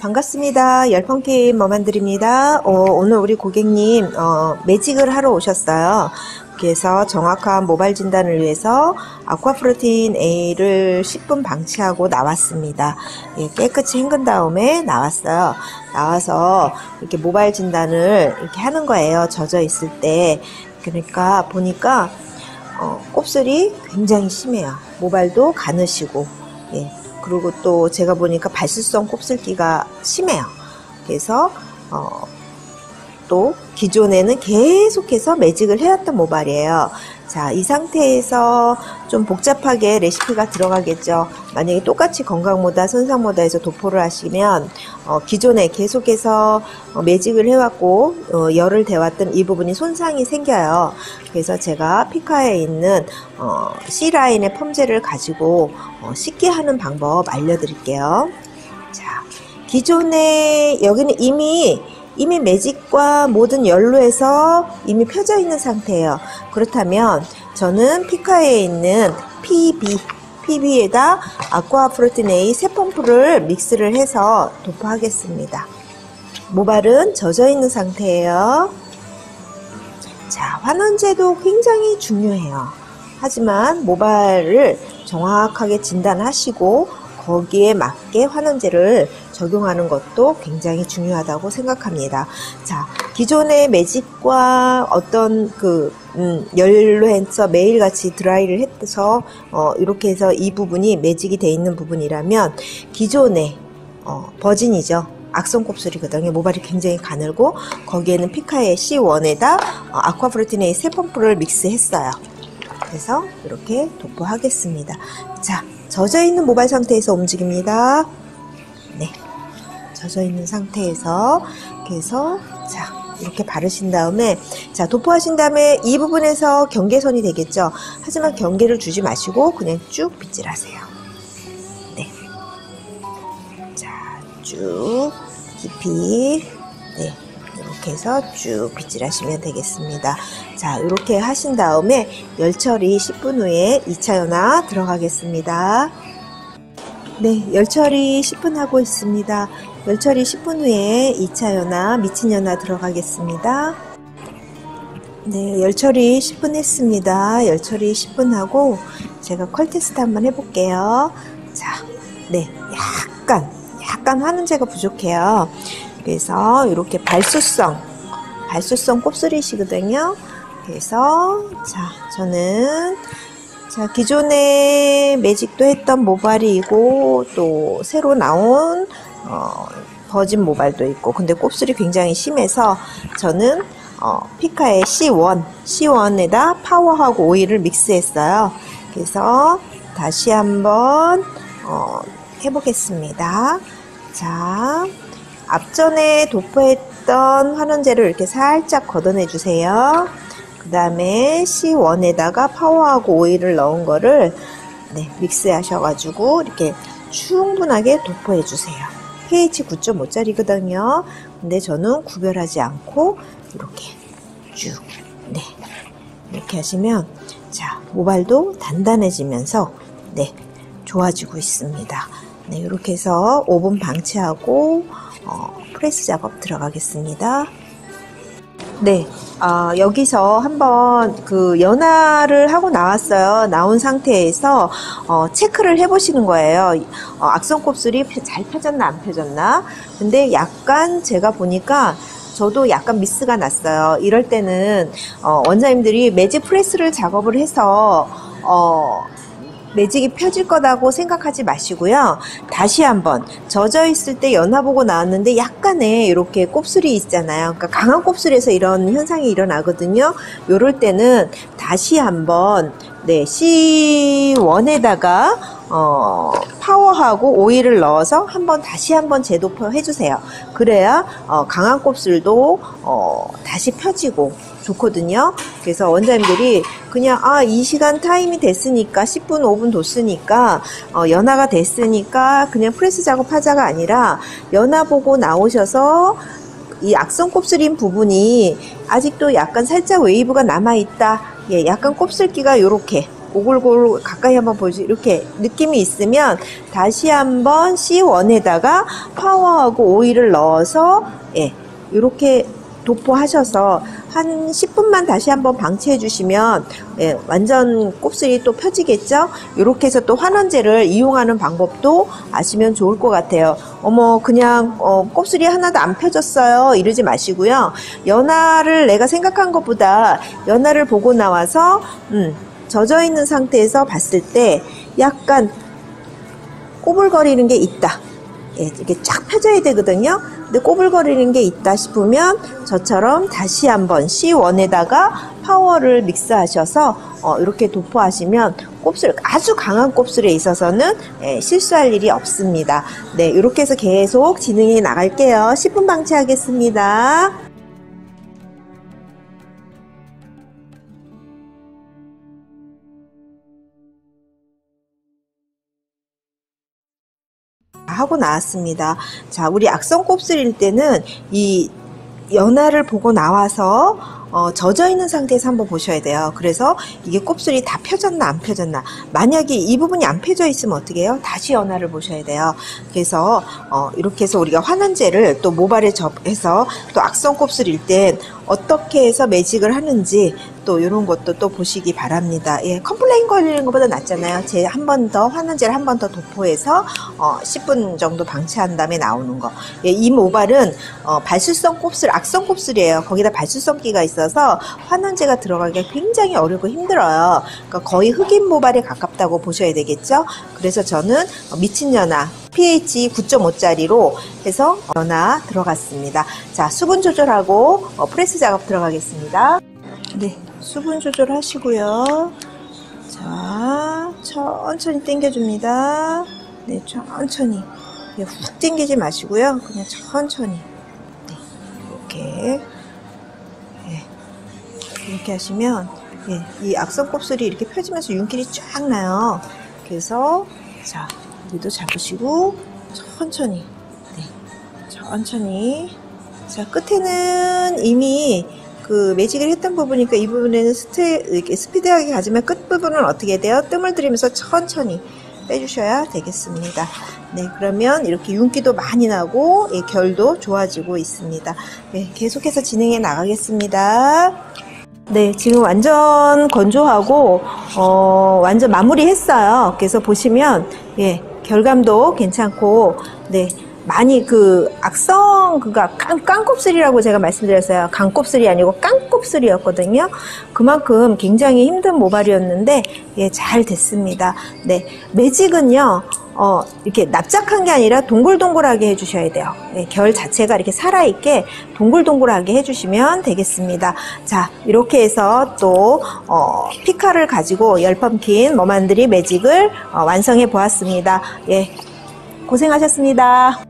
반갑습니다. 열펑팀 머만드립니다. 어, 오늘 우리 고객님 어, 매직을 하러 오셨어요. 그래서 정확한 모발 진단을 위해서 아쿠아프로틴 A를 10분 방치하고 나왔습니다. 예, 깨끗이 헹군 다음에 나왔어요. 나와서 이렇게 모발 진단을 이렇게 하는 거예요. 젖어 있을 때. 그러니까 보니까 어, 곱슬이 굉장히 심해요. 모발도 가느시고. 예, 그리고 또 제가 보니까 발수성 곱슬기가 심해요. 그래서 어, 또 기존에는 계속해서 매직을 해왔던 모발이에요. 자, 이 상태에서 좀 복잡하게 레시피가 들어가겠죠. 만약에 똑같이 건강모다 손상모다에서 도포를 하시면 어, 기존에 계속해서 어, 매직을 해왔고 어, 열을 대왔던 이 부분이 손상이 생겨요. 그래서 제가 피카에 있는 어, C라인의 펌제를 가지고 어, 쉽게 하는 방법 알려드릴게요. 자, 기존에 여기는 이미 이미 매직과 모든 연로에서 이미 펴져 있는 상태예요. 그렇다면 저는 피카에 있는 PB, PB에다 아쿠아 프로틴 A 세 펌프를 믹스를 해서 도포하겠습니다. 모발은 젖어 있는 상태예요. 자, 환원제도 굉장히 중요해요. 하지만 모발을 정확하게 진단하시고 거기에 맞게 환원제를 적용하는 것도 굉장히 중요하다고 생각합니다. 자, 기존의 매직과 어떤 그, 음, 열로 해서 매일같이 드라이를 해서, 어, 이렇게 해서 이 부분이 매직이 돼 있는 부분이라면, 기존의, 어, 버진이죠. 악성 곱슬이거든요. 모발이 굉장히 가늘고, 거기에는 피카의 C1에다 어, 아쿠아프로틴의 세 펌프를 믹스했어요. 그래서 이렇게 도포하겠습니다. 자, 젖어 있는 모발 상태에서 움직입니다. 네. 젖어 있는 상태에서 그래서 자, 이렇게 바르신 다음에 자, 도포하신 다음에 이 부분에서 경계선이 되겠죠. 하지만 경계를 주지 마시고 그냥 쭉 빗질하세요. 네. 자, 쭉 깊이 네. 이렇게 해서 쭉 빗질하시면 되겠습니다. 자, 이렇게 하신 다음에 열 처리 10분 후에 2차 연화 들어가겠습니다. 네, 열 처리 10분 하고 있습니다. 열 처리 10분 후에 2차 연화, 미친 연화 들어가겠습니다. 네, 열 처리 10분 했습니다. 열 처리 10분 하고 제가 컬 테스트 한번 해볼게요. 자, 네, 약간, 약간 환원제가 부족해요. 그래서 이렇게 발수성, 발수성 곱슬이시거든요. 그래서 자, 저는 자, 기존에 매직도 했던 모발이고 또 새로 나온 어, 버진 모발도 있고 근데 곱슬이 굉장히 심해서 저는 어, 피카의 C1, C1에다 파워하고 오일을 믹스했어요. 그래서 다시 한번 어, 해보겠습니다. 자, 앞전에 도포했던 환원제를 이렇게 살짝 걷어내 주세요. 그 다음에 C1에다가 파워하고 오일을 넣은 거를 네, 믹스 하셔가지고 이렇게 충분하게 도포해 주세요. pH 9.5짜리거든요. 근데 저는 구별하지 않고 이렇게 쭉, 네. 이렇게 하시면, 자, 모발도 단단해지면서, 네, 좋아지고 있습니다. 네, 이렇게 해서 5분 방치하고, 어, 프레스 작업 들어가겠습니다. 네, 어, 여기서 한번 그 연화를 하고 나왔어요. 나온 상태에서 어, 체크를 해보시는 거예요. 어, 악성 곱슬이 잘 펴졌나 안 펴졌나. 근데 약간 제가 보니까 저도 약간 미스가 났어요. 이럴 때는 어, 원장님들이 매직 프레스를 작업을 해서 어, 매직이 펴질 거라고 생각하지 마시고요. 다시 한번 젖어 있을 때 연화 보고 나왔는데 약간의 이렇게 곱슬이 있잖아요. 그러니까 강한 곱슬에서 이런 현상이 일어나거든요. 이럴 때는 다시 한번 네, C1에다가 어, 파워하고 오일을 넣어서 한번 다시 한번 재도포 해주세요. 그래야 어, 강한 곱슬도 어, 다시 펴지고 좋거든요. 그래서 원장님들이 그냥 아 이 시간 타임이 됐으니까 10분 5분 뒀으니까 어, 연화가 됐으니까 그냥 프레스 작업하자가 아니라 연화 보고 나오셔서 이 악성 곱슬인 부분이 아직도 약간 살짝 웨이브가 남아 있다. 예, 약간 곱슬기가 요렇게 오글오글 가까이 한번 보여주 이렇게 느낌이 있으면 다시 한번 C1에다가 파워하고 오일을 넣어서 예, 이렇게 도포하셔서 한 10분만 다시 한번 방치해 주시면 예, 완전 곱슬이 또 펴지겠죠? 이렇게 해서 또 환원제를 이용하는 방법도 아시면 좋을 것 같아요. 어머 그냥 어, 곱슬이 하나도 안 펴졌어요 이러지 마시고요. 연화를 내가 생각한 것보다 연화를 보고 나와서 음, 젖어 있는 상태에서 봤을 때 약간 꼬불거리는 게 있다. 예, 이렇게 쫙 펴져야 되거든요. 근데 꼬불거리는 게 있다 싶으면 저처럼 다시 한번 C1에다가 파워를 믹스하셔서 어, 이렇게 도포하시면 곱슬 아주 강한 곱슬에 있어서는 예, 실수할 일이 없습니다. 네, 이렇게 해서 계속 진행해 나갈게요. 10분 방치하겠습니다. 하고 나왔습니다. 자, 우리 악성 곱슬일 때는 이 연화를 보고 나와서 어, 젖어 있는 상태에서 한번 보셔야 돼요. 그래서 이게 곱슬이 다 펴졌나 안 펴졌나. 만약에 이 부분이 안 펴져 있으면 어떻게 해요? 다시 연화를 보셔야 돼요. 그래서 어, 이렇게 해서 우리가 환원제를 또 모발에 접해서 또 악성 곱슬일 땐 어떻게 해서 매직을 하는지 또 이런 것도 또 보시기 바랍니다. 예, complain 걸리는 것보다 낫잖아요. 제 한 번더 환원제를 한 번 더 도포해서 어, 10분 정도 방치한 다음에 나오는 거. 예, 이 모발은 어, 발수성 곱슬, 악성 곱슬이에요. 거기다 발수성기가 있어서 환원제가 들어가기가 굉장히 어렵고 힘들어요. 그러니까 거의 흑인 모발에 가깝다고 보셔야 되겠죠. 그래서 저는 어, 미친 연화 pH 9.5짜리로 해서 연화 들어갔습니다. 자, 수분 조절하고 어, 프레스 작업 들어가겠습니다. 네, 수분 조절하시고요. 자, 천천히 당겨줍니다. 네, 천천히. 네, 훅 당기지 마시고요. 그냥 천천히. 네, 이렇게. 네, 이렇게 하시면, 예, 이 악성 곱슬이 이렇게 펴지면서 윤길이 쫙 나요. 그래서, 자, 여기도 잡으시고, 천천히. 네, 천천히. 자, 끝에는 이미 그 매직을 했던 부분이니까 이 부분에는 스테, 이렇게 스피드하게 가지만 끝부분은 어떻게 돼요? 뜸을 들이면서 천천히 빼주셔야 되겠습니다. 네, 그러면 이렇게 윤기도 많이 나고 예, 결도 좋아지고 있습니다. 네, 계속해서 진행해 나가겠습니다. 네, 지금 완전 건조하고 어, 완전 마무리했어요. 그래서 보시면 예, 결감도 괜찮고 네. 많이 그 악성 그가 깡, 깡곱슬이라고 제가 말씀드렸어요. 강곱슬이 아니고 깡곱슬이었거든요. 그만큼 굉장히 힘든 모발이었는데 예, 잘 됐습니다. 네, 매직은요. 어, 이렇게 납작한 게 아니라 동글동글하게 해주셔야 돼요. 네, 결 자체가 이렇게 살아있게 동글동글하게 해주시면 되겠습니다. 자, 이렇게 해서 또, 어, 피카를 가지고 열펌킨 머만들이 매직을 어, 완성해 보았습니다. 예, 고생하셨습니다.